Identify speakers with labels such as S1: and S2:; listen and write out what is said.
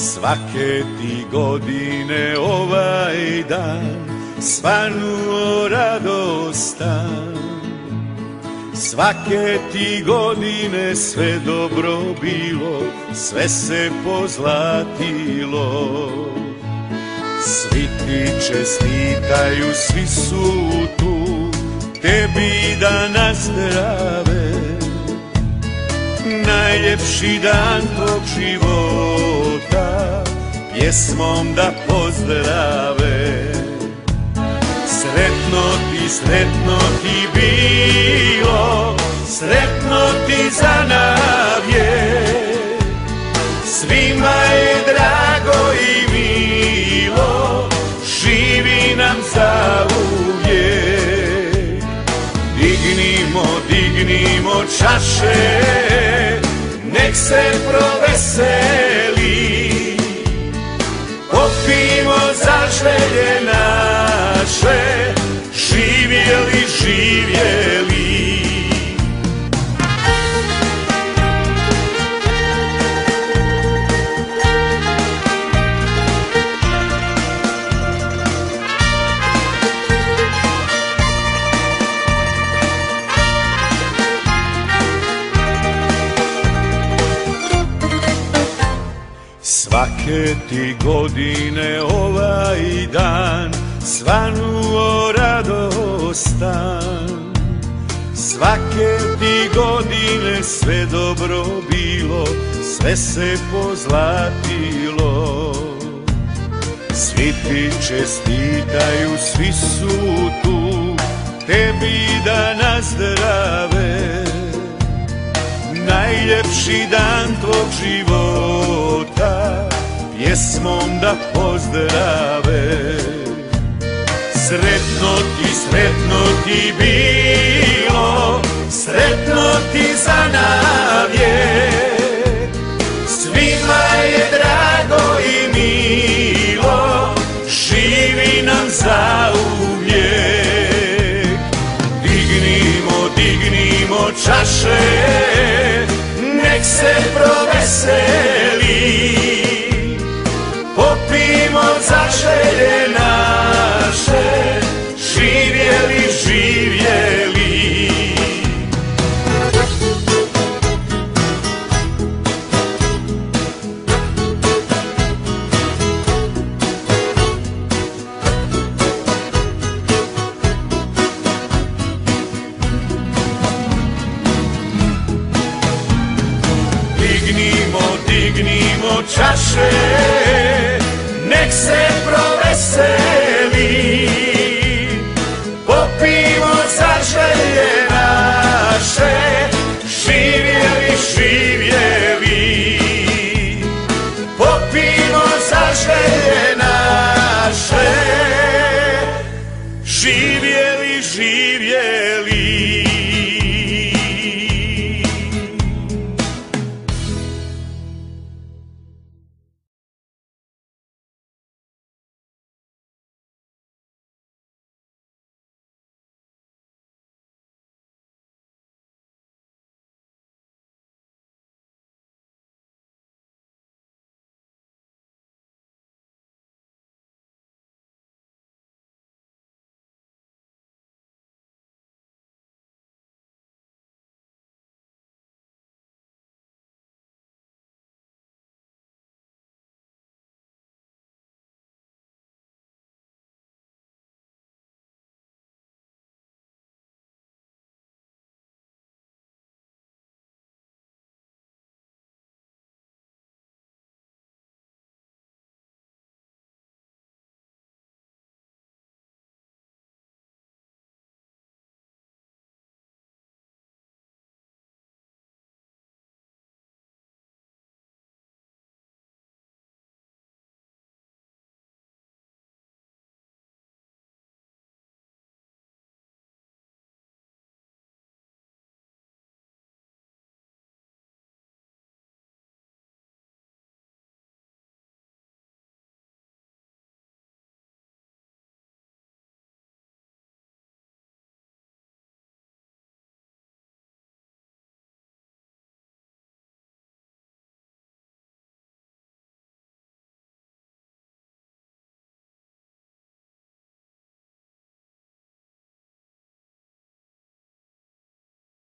S1: Svake ti godine ovaj dan Svanuo radostan. Svake ti godine sve dobro bilo Sve se pozlatilo. Svi ti čestitaju, svi su tu Tebi da nazdrave. Najljepši dan tog života Pjesmom da pozdrave. Sretno ti, sretno ti bilo Sretno ti za navje. Svima je drago i milo Živi nam za uvijek Dignimo, dignimo čaše Nek se proveseli za Svake ti godine ovaj dan Svanuo radostan. Svake ti godine sve dobro bilo Sve se pozlatilo. Svi ti čestitaju, svi su tu Tebi da nazdrave. Najljepši dan tvog života Pjesmom da pozdrave. Sretno ti, sretno ti bilo Sretno ti za navje. Svima je drago i milo Živi nam za uvijek Dignimo, dignimo čaše Nek se proveseli čaše, nek se proveseli, popimo za želje naše, živjeli, živjeli, popimo za želje naše, živjeli, živjeli.